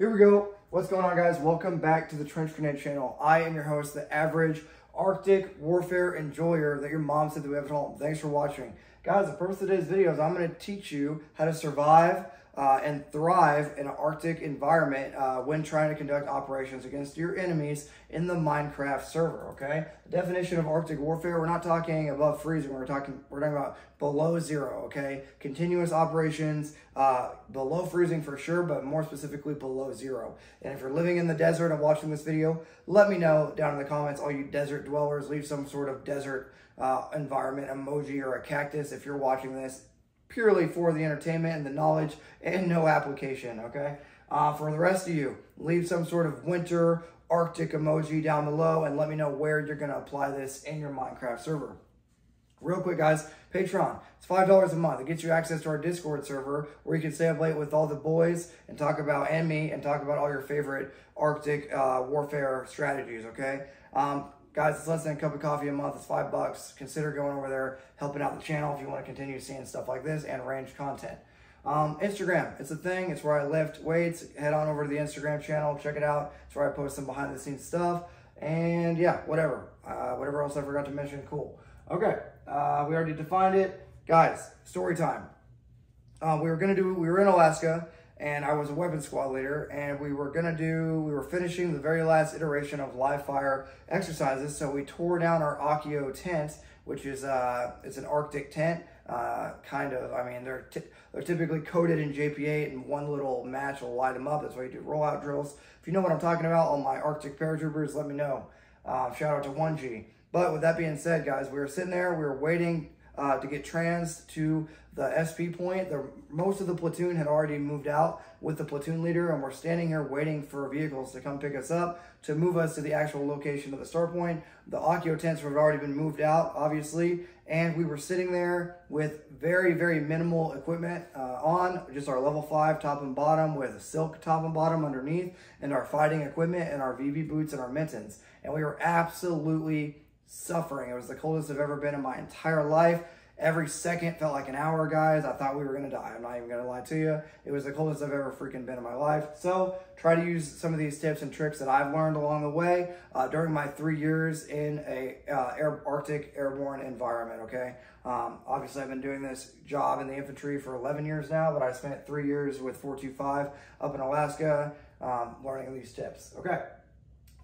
Here we go. What's going on, guys? Welcome back to the Trench Grenade channel. I am your host, the average Arctic warfare enjoyer that your mom said that we have at home. Thanks for watching. Guys, the purpose of today's video is I'm going to teach you how to survive uh, and thrive in an Arctic environment uh, when trying to conduct operations against your enemies in the Minecraft server, okay? The definition of Arctic warfare, we're not talking above freezing, we're talking we're talking about below zero, okay? Continuous operations, uh, below freezing for sure, but more specifically below zero. And if you're living in the desert and watching this video, let me know down in the comments, all you desert dwellers, leave some sort of desert uh, environment emoji or a cactus if you're watching this purely for the entertainment and the knowledge and no application, okay? Uh, for the rest of you, leave some sort of winter Arctic emoji down below and let me know where you're going to apply this in your Minecraft server. Real quick, guys, Patreon. It's $5 a month. It gets you access to our Discord server where you can stay up late with all the boys and talk about, and me, and talk about all your favorite Arctic uh, warfare strategies, okay? Um, Guys, it's less than a cup of coffee a month. It's five bucks. Consider going over there, helping out the channel if you want to continue seeing stuff like this and range content. Um, Instagram, it's a thing. It's where I lift weights. Head on over to the Instagram channel. Check it out. It's where I post some behind the scenes stuff. And yeah, whatever. Uh, whatever else I forgot to mention, cool. Okay, uh, we already defined it. Guys, story time. Uh, we were going to do, we were in Alaska and I was a weapons squad leader, and we were gonna do, we were finishing the very last iteration of live fire exercises, so we tore down our Ahkio tent, which is, uh, it's an Arctic tent, uh, kind of, I mean, they're, they're typically coated in JP8, and one little match will light them up, that's why you do rollout drills. If you know what I'm talking about, all my Arctic paratroopers, let me know. Uh, shout out to 1G. But with that being said, guys, we were sitting there, we were waiting uh, to get trans to the SP point. The, most of the platoon had already moved out with the platoon leader, and we're standing here waiting for vehicles to come pick us up to move us to the actual location of the start point. The Ahkio tents had already been moved out, obviously, and we were sitting there with very, very minimal equipment uh, on, just our level 5 top and bottom with silk top and bottom underneath, and our fighting equipment and our VB boots and our mittens. And we were absolutely suffering. It was the coldest I've ever been in my entire life. Every second felt like an hour, guys. I thought we were to die. I'm not even to lie to you. It was the coldest I've ever freaking been in my life. So try to use some of these tips and tricks that I've learned along the way uh, during my three years in a uh, air, Arctic airborne environment, okay? Um, obviously, I've been doing this job in the infantry for 11 years now, but I spent three years with 425 up in Alaska um, learning these tips, okay?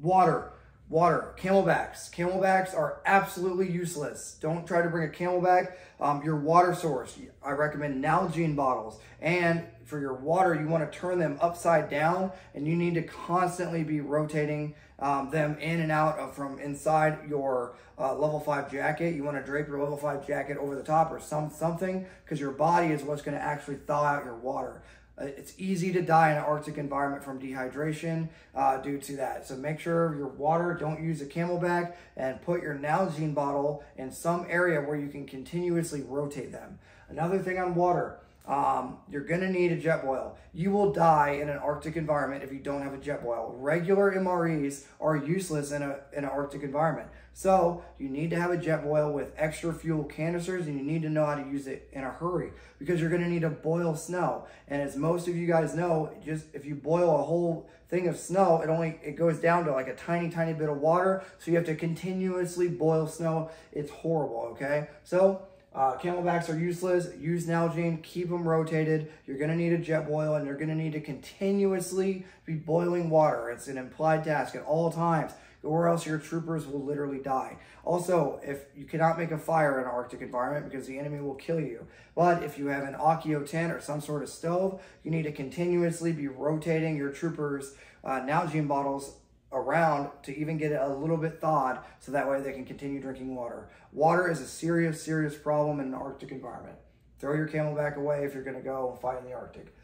Water. Water, CamelBaks. CamelBaks are absolutely useless. Don't try to bring a CamelBak. Um, your water source, I recommend Nalgene bottles. And for your water, you want to turn them upside down and you need to constantly be rotating um, them in and out of from inside your uh, level 5 jacket. You want to drape your level 5 jacket over the top or some something because your body is what's going to actually thaw out your water. Uh, it's easy to die in an Arctic environment from dehydration uh, due to that. So make sure your water, don't use a CamelBak and put your Nalgene bottle in some area where you can continuously rotate them. Another thing on water, um, you're gonna need a Jetboil. You will die in an Arctic environment if you don't have a Jetboil. Regular MREs are useless in, a, in an Arctic environment. So you need to have a jet Jetboil with extra fuel canisters and you need to know how to use it in a hurry because you're gonna need to boil snow. And as most of you guys know, just if you boil a whole thing of snow, it only, it goes down to like a tiny, tiny bit of water. So you have to continuously boil snow. It's horrible, okay? So uh, CamelBaks are useless. Use Nalgene. Keep them rotated. You're going to need a jet Jetboil, and you're going to need to continuously be boiling water. It's an implied task at all times, or else your troopers will literally die. Also, if you cannot make a fire in an Arctic environment because the enemy will kill you. But if you have an Ahkio tent or some sort of stove, you need to continuously be rotating your troopers' uh, Nalgene bottles around to even get it a little bit thawed so that way they can continue drinking water. Water is a serious, serious problem in an Arctic environment. Throw your CamelBak away if you're going to go fight in the Arctic.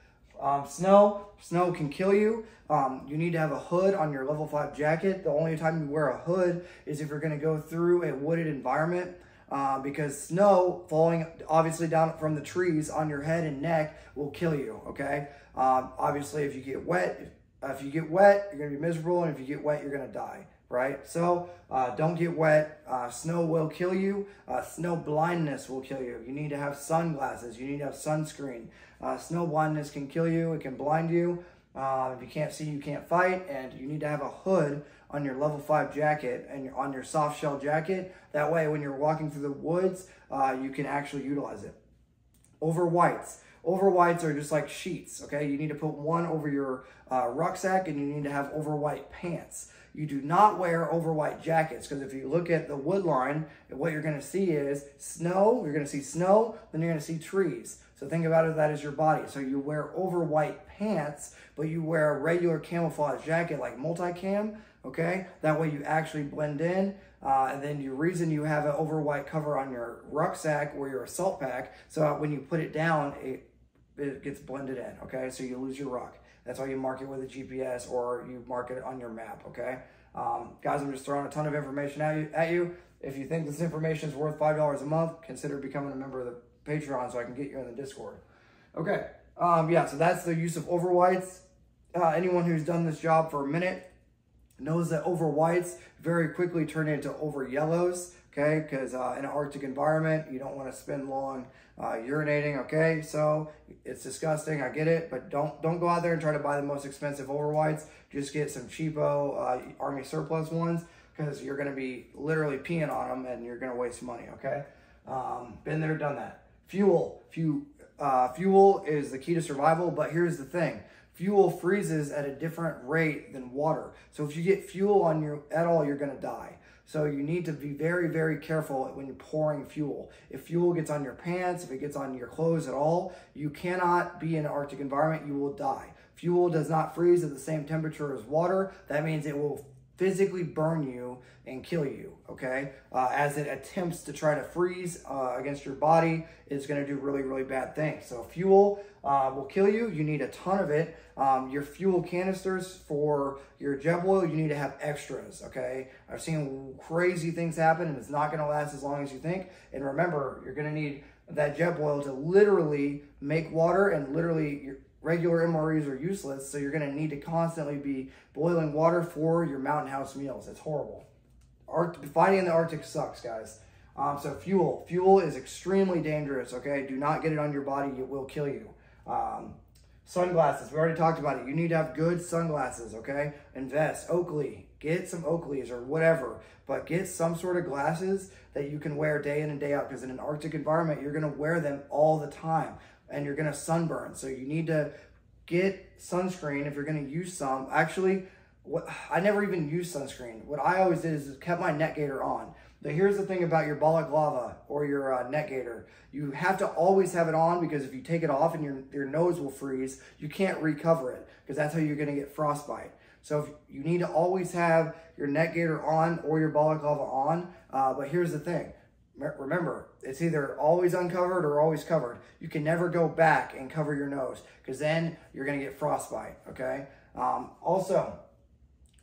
Um, snow, snow can kill you. Um, you need to have a hood on your level 5 jacket. The only time you wear a hood is if you're going to go through a wooded environment uh, because snow falling obviously down from the trees on your head and neck will kill you, okay? Um, obviously, if you get wet, uh, if you get wet, you're going to be miserable, and if you get wet, you're going to die, right? So uh, don't get wet. Uh, snow will kill you. Uh, snow blindness will kill you. You need to have sunglasses. You need to have sunscreen. Uh, snow blindness can kill you. It can blind you. Uh, if you can't see, you can't fight, and you need to have a hood on your level five jacket and on your soft shell jacket. That way, when you're walking through the woods, uh, you can actually utilize it. Over whites. Over whites are just like sheets, okay? You need to put one over your rucksack and you need to have over white pants. You do not wear over white jackets because if you look at the wood line, what you're gonna see is snow, you're gonna see snow, then you're gonna see trees. So think about it that as your body. So you wear over white pants, but you wear a regular camouflage jacket like multicam, okay? That way you actually blend in. Uh, and then the reason you have an over white cover on your rucksack or your assault pack, so when you put it down, it, it gets blended in, okay? So you lose your ruck. That's why you mark it with a GPS or you mark it on your map, okay? Um, guys, I'm just throwing a ton of information at you, at you. If you think this information is worth $5 a month, consider becoming a member of the Patreon so I can get you in the Discord. Okay, um, yeah, so that's the use of over whites. Uh, anyone who's done this job for a minute knows that over whites very quickly turn into over yellows, okay? Because uh, in an Arctic environment, you don't want to spend long uh, urinating, okay? So it's disgusting, I get it, but don't don't go out there and try to buy the most expensive over whites. Just get some cheapo uh, Army surplus ones because you're going to be literally peeing on them and you're going to waste money, okay? Um, been there, done that. Fuel. Fuel, uh, fuel is the key to survival, but here's the thing. Fuel freezes at a different rate than water. So if you get fuel on you at all, you're going to die. So you need to be very, very careful when you're pouring fuel. If fuel gets on your pants, if it gets on your clothes at all, you cannot be in an Arctic environment. You will die. Fuel does not freeze at the same temperature as water. That means it will physically burn you and kill you, okay? Uh, as it attempts to try to freeze uh, against your body, it's gonna do really, really bad things. So fuel uh, will kill you. You need a ton of it. Um, your fuel canisters for your Jetboil, you need to have extras, okay? I've seen crazy things happen and it's not gonna last as long as you think. And remember, you're gonna need that Jetboil to literally make water and literally regular MREs are useless, so you're going to need to constantly be boiling water for your mountain house meals. It's horrible. Fighting in the Arctic sucks, guys. Um, so fuel. Fuel is extremely dangerous, okay? Do not get it on your body. It will kill you. Um, sunglasses. We already talked about it. You need to have good sunglasses, okay? Invest. Oakley. Get some Oakleys or whatever. But get some sort of glasses that you can wear day in and day out because in an Arctic environment, you're going to wear them all the time and you're going to sunburn. So you need to get sunscreen if you're going to use some. Actually, what I never even used sunscreen. What I always did is kept my neck gaiter on. But here's the thing about your balaclava or your uh, neck gaiter. You have to always have it on because if you take it off and your, your nose will freeze, you can't recover it because that's how you're going to get frostbite. So you need to always have your neck gaiter on or your balaclava on. Uh, but here's the thing remember, it's either always uncovered or always covered. You can never go back and cover your nose because then you're going to get frostbite, okay? Um, also,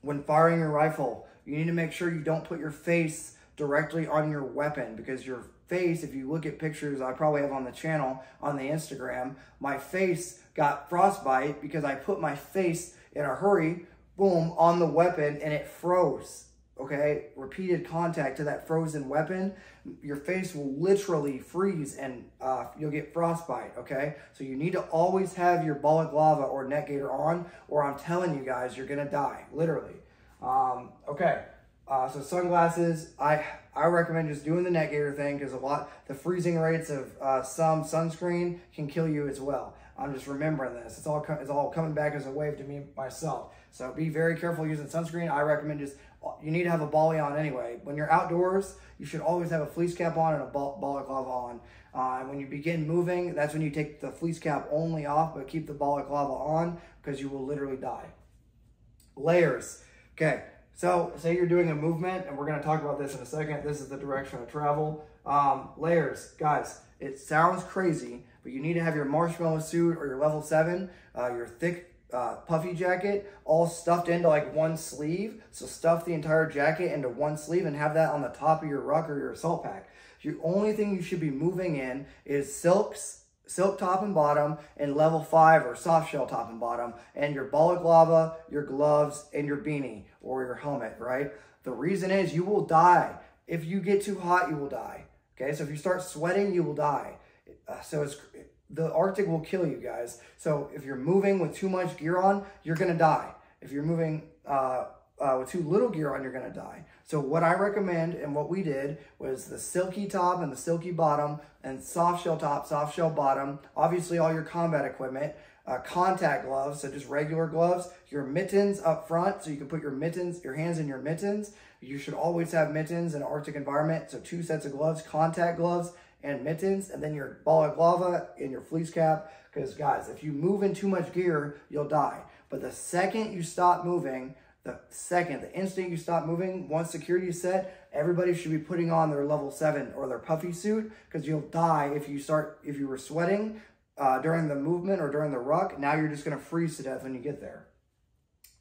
when firing your rifle, you need to make sure you don't put your face directly on your weapon because your face, if you look at pictures I probably have on the channel, on the Instagram, my face got frostbite because I put my face in a hurry, boom, on the weapon and it froze okay, repeated contact to that frozen weapon, your face will literally freeze and uh, you'll get frostbite, okay? So you need to always have your balaclava or neck gaiter on or I'm telling you guys, you're gonna die, literally. Um, okay, uh, so sunglasses, I I recommend just doing the neck gaiter thing because a lot, the freezing rates of uh, some sunscreen can kill you as well. I'm just remembering this. It's all it's all coming back as a wave to me myself. So be very careful using sunscreen. I recommend just you need to have a bally on anyway. When you're outdoors, you should always have a fleece cap on and a balaclava on. Uh, when you begin moving, that's when you take the fleece cap only off, but keep the balaclava on because you will literally die. Layers. Okay, so say you're doing a movement, and we're going to talk about this in a second. This is the direction of travel. Um, layers, guys, it sounds crazy, but you need to have your marshmallow suit or your level 7, uh, your thick uh, puffy jacket all stuffed into like one sleeve. So stuff the entire jacket into one sleeve and have that on the top of your ruck or your assault pack. The only thing you should be moving in is silks, silk top and bottom, and level five or soft shell top and bottom, and your balaclava, your gloves, and your beanie or your helmet, right? The reason is you will die. If you get too hot, you will die. Okay, so if you start sweating, you will die. Uh, so it's the Arctic will kill you guys. So if you're moving with too much gear on, you're gonna die. If you're moving uh, uh, with too little gear on, you're gonna die. So what I recommend and what we did was the silky top and the silky bottom and soft shell top, soft shell bottom, obviously all your combat equipment, uh, contact gloves, so just regular gloves, your mittens up front, so you can put your mittens, your hands in your mittens. You should always have mittens in an Arctic environment, so two sets of gloves, contact gloves, and mittens, and then your balaclava and your fleece cap, because guys, if you move in too much gear, you'll die. But the second you stop moving, the second, the instant you stop moving, once security is set, everybody should be putting on their level seven or their puffy suit because you'll die if you start, if you were sweating uh, during the movement or during the ruck. Now you're just going to freeze to death when you get there.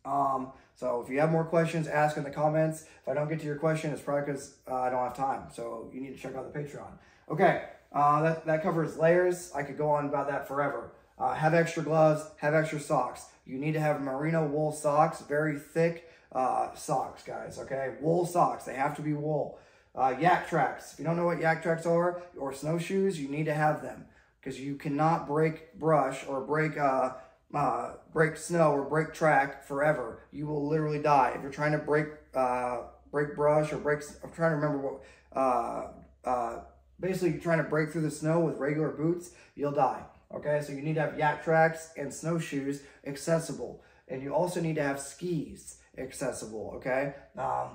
Um, so if you have more questions, ask in the comments. If I don't get to your question, it's probably because uh, I don't have time. So you need to check out the Patreon. Okay, uh, that, that covers layers. I could go on about that forever. Uh, have extra gloves, have extra socks. You need to have merino wool socks, very thick uh, socks, guys, okay? Wool socks, they have to be wool. Uh, tracks, if you don't know what Yaktrax are, or snowshoes, you need to have them because you cannot break brush or break uh, uh, break snow or break track forever. You will literally die. If you're trying to break uh, break brush or break, I'm trying to remember what, uh, uh, basically trying to break through the snow with regular boots, you'll die. Okay, so you need to have Yaktrax and snowshoes accessible. And you also need to have skis accessible, okay? Um,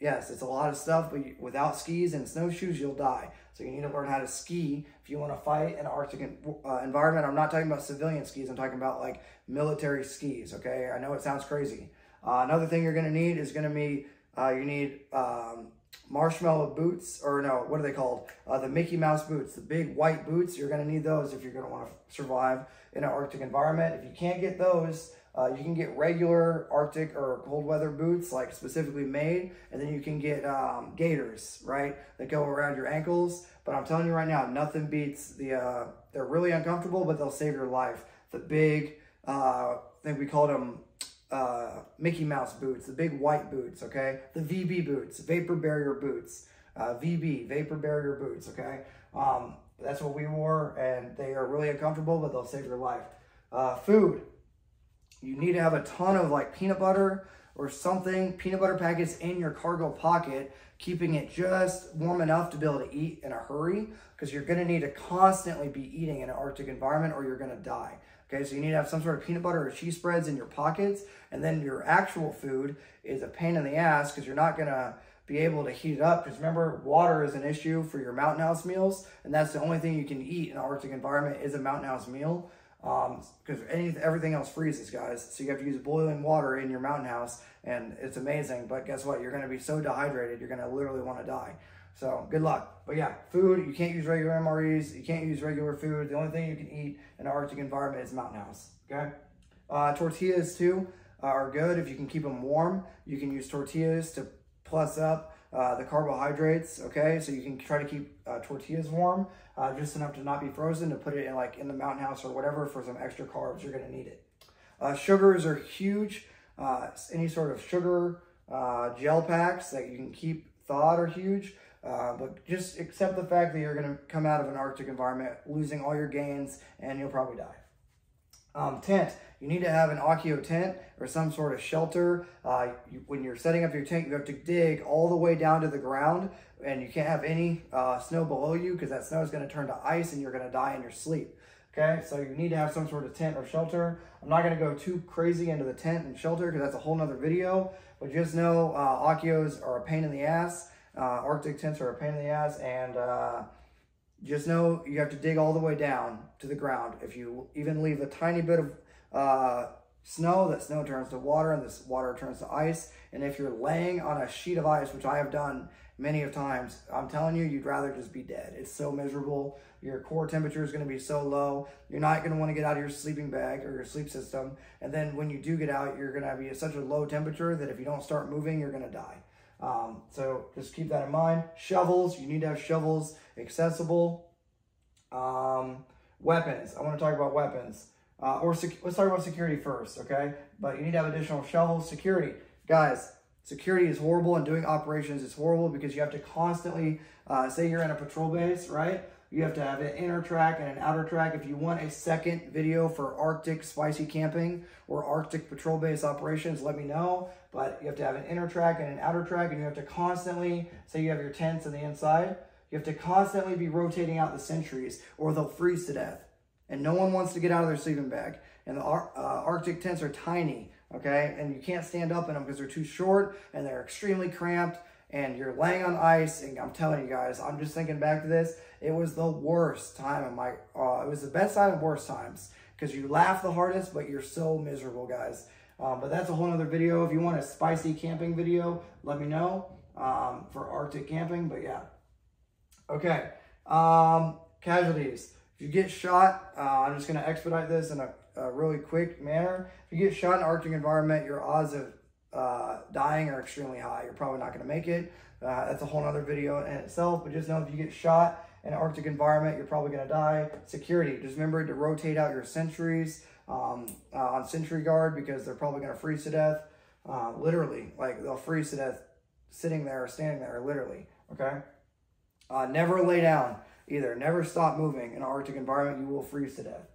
yes, it's a lot of stuff, but without skis and snowshoes, you'll die. So you need to learn how to ski if you want to fight in an Arctic uh, environment. I'm not talking about civilian skis. I'm talking about like military skis, okay? I know it sounds crazy. Uh, another thing you're going to need is going to be, uh, you need um, marshmallow boots, or no, what are they called? Uh, the Mickey Mouse boots, the big white boots. You're going to need those if you're going to want to survive in an Arctic environment. If you can't get those, uh, you can get regular Arctic or cold weather boots, like specifically made, and then you can get um, gaiters, right, that go around your ankles. But I'm telling you right now, nothing beats the, uh, they're really uncomfortable, but they'll save your life. The big, uh, I think we called them uh, Mickey Mouse boots, the big white boots, okay? The VB boots, vapor barrier boots, uh, VB, vapor barrier boots, okay? Um, that's what we wore, and they are really uncomfortable, but they'll save your life. Uh, food, you need to have a ton of like peanut butter or something, peanut butter packets in your cargo pocket, keeping it just warm enough to be able to eat in a hurry because you're going to need to constantly be eating in an Arctic environment or you're going to die. Okay, so you need to have some sort of peanut butter or cheese spreads in your pockets. And then your actual food is a pain in the ass because you're not going to be able to heat it up. Because remember, water is an issue for your mountain house meals. And that's the only thing you can eat in an Arctic environment is a mountain house meal. Because um, everything else freezes, guys. So you have to use boiling water in your mountain house. And it's amazing. But guess what? You're going to be so dehydrated, you're going to literally want to die. So good luck. But yeah, food, you can't use regular MREs. You can't use regular food. The only thing you can eat in an Arctic environment is mountain house, okay? Uh, tortillas too uh, are good. If you can keep them warm, you can use tortillas to plus up uh, the carbohydrates, okay? So you can try to keep uh, tortillas warm, uh, just enough to not be frozen, to put it in like in the mountain house or whatever for some extra carbs. You're gonna need it. Uh, sugars are huge. any sort of sugar gel packs that you can keep thawed are huge. Uh, but just accept the fact that you're going to come out of an Arctic environment losing all your gains and you'll probably die. Um, tent. You need to have an Ahkio tent or some sort of shelter. Uh, you, when you're setting up your tent, you have to dig all the way down to the ground and you can't have any uh, snow below you because that snow is going to turn to ice and you're going to die in your sleep. Okay, so you need to have some sort of tent or shelter. I'm not going to go too crazy into the tent and shelter because that's a whole nother video, but just know uh, Ahkios are a pain in the ass. Uh, Arctic tents are a pain in the ass, and uh, just know you have to dig all the way down to the ground. If you even leave a tiny bit of uh, snow, that snow turns to water, and this water turns to ice. And if you're laying on a sheet of ice, which I have done many of times, I'm telling you, you'd rather just be dead. It's so miserable. Your core temperature is going to be so low. You're not going to want to get out of your sleeping bag or your sleep system. And then when you do get out, you're going to be at such a low temperature that if you don't start moving, you're going to die. Um, so just keep that in mind. Shovels, you need to have shovels accessible. Um, weapons, I want to talk about weapons. Uh, or let's talk about security first, okay? But you need to have additional shovels. Security, guys, security is horrible and doing operations is horrible because you have to constantly, uh, say you're in a patrol base, right? You have to have an inner track and an outer track. If you want a second video for Arctic spicy camping or Arctic patrol base operations, let me know. But you have to have an inner track and an outer track, and you have to constantly, say you have your tents on the inside, you have to constantly be rotating out the sentries or they'll freeze to death. And no one wants to get out of their sleeping bag. And the uh, Arctic tents are tiny, okay? And you can't stand up in them because they're too short and they're extremely cramped and you're laying on ice. And I'm telling you guys, I'm just thinking back to this. It was the worst time of my, uh, it was the best time and worst times because you laugh the hardest, but you're so miserable, guys. Um, but that's a whole other video. If you want a spicy camping video, let me know um, for Arctic camping. But yeah, Okay, um, casualties. If you get shot, uh, I'm just going to expedite this in a, a, really quick manner. If you get shot in an Arctic environment, your odds of uh, dying are extremely high. You're probably not going to make it. Uh, that's a whole other video in itself, but just know if you get shot in an Arctic environment, you're probably going to die. Security, just remember to rotate out your sentries um, uh, on sentry guard because they're probably going to freeze to death. Uh, literally, like they'll freeze to death sitting there, or standing there, literally, okay? Uh, never lay down either. Never stop moving in an Arctic environment. You will freeze to death.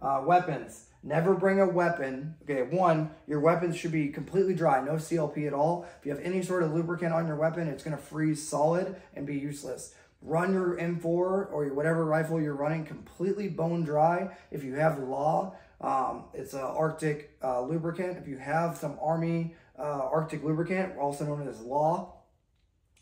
Uh, weapons. Never bring a weapon. Okay, one, your weapons should be completely dry, no CLP at all. If you have any sort of lubricant on your weapon, it's going to freeze solid and be useless. Run your M4 or whatever rifle you're running completely bone dry. If you have LAW, um, it's an Arctic uh, lubricant. If you have some Army uh, Arctic lubricant, also known as LAW,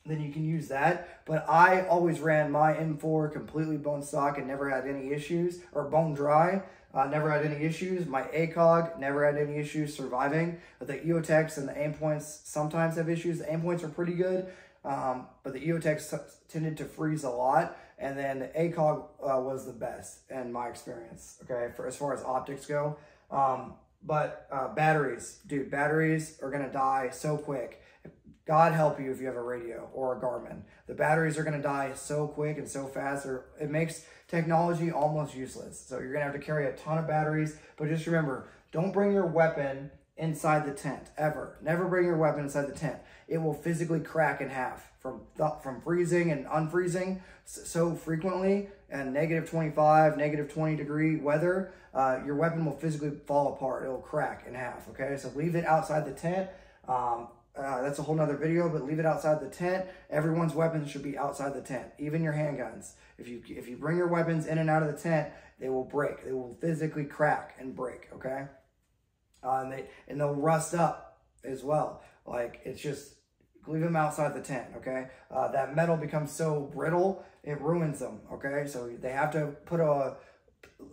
then you can use that. But I always ran my M4 completely bone stock and never had any issues, or bone dry, uh, never had any issues. My ACOG never had any issues surviving. But the EOTechs and the Aimpoints sometimes have issues. The Aimpoints are pretty good, um, but the EOTechs tended to freeze a lot. And then the ACOG uh, was the best in my experience, okay, for as far as optics go. Um, but uh, batteries, dude, batteries are to die so quick. God help you if you have a radio or a Garmin. The batteries are to die so quick and so fast, or it makes technology almost useless. So you're to have to carry a ton of batteries. But just remember, don't bring your weapon inside the tent ever. Never bring your weapon inside the tent. It will physically crack in half from from freezing and unfreezing so frequently and negative 25, negative 20 degree weather. Uh, your weapon will physically fall apart. It will crack in half. Okay, so leave it outside the tent. Um, uh, that's a whole nother video, but leave it outside the tent. Everyone's weapons should be outside the tent, even your handguns. If you if you bring your weapons in and out of the tent, they will break. They will physically crack and break, okay? Uh, and, they, and they'll rust up as well. Like, it's just, leave them outside the tent, okay? Uh, that metal becomes so brittle, it ruins them, okay? So they have to put a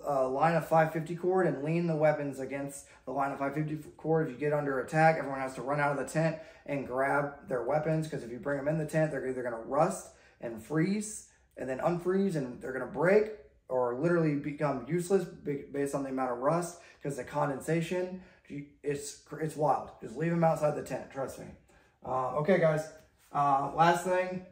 uh, line of 550 cord and lean the weapons against the line of 550 cord. If you get under attack, everyone has to run out of the tent and grab their weapons because if you bring them in the tent, they're either going to rust and freeze and then unfreeze and they're going to break or literally become useless based on the amount of rust because the condensation, it's, it's wild. Just leave them outside the tent, trust me. Uh, okay, guys, uh, last thing,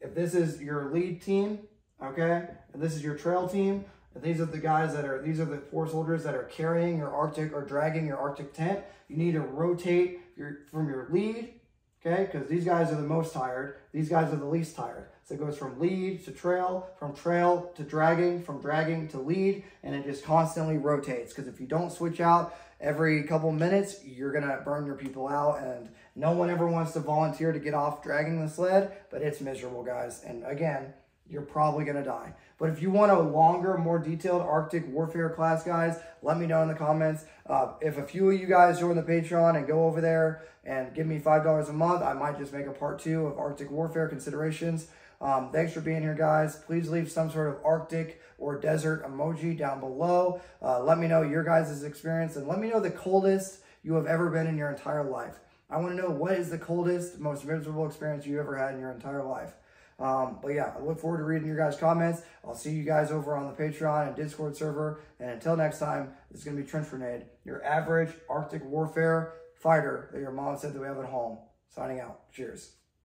if this is your lead team, okay, and this is your trail team, and these are the guys that are, these are the four soldiers that are carrying your Arctic or dragging your Arctic tent. You need to rotate your from your lead, okay? Because these guys are the most tired. These guys are the least tired. So it goes from lead to trail, from trail to dragging, from dragging to lead, and it just constantly rotates. Because if you don't switch out every couple minutes, you're going to burn your people out. And no one ever wants to volunteer to get off dragging the sled, but it's miserable, guys. And again, you're probably going to die. But if you want a longer, more detailed Arctic warfare class, guys, let me know in the comments. Uh, if a few of you guys join the Patreon and go over there and give me $5 a month, I might just make a part two of Arctic warfare considerations. Um, thanks for being here, guys. Please leave some sort of Arctic or desert emoji down below. Uh, let me know your guys' experience and let me know the coldest you have ever been in your entire life. I want to know what is the coldest, most miserable experience you ever had in your entire life. Um, but yeah, I look forward to reading your guys' comments. I'll see you guys over on the Patreon and Discord server. And until next time, this is going to be Trench Grenade, your average Arctic warfare fighter that your mom said that we have at home. Signing out. Cheers.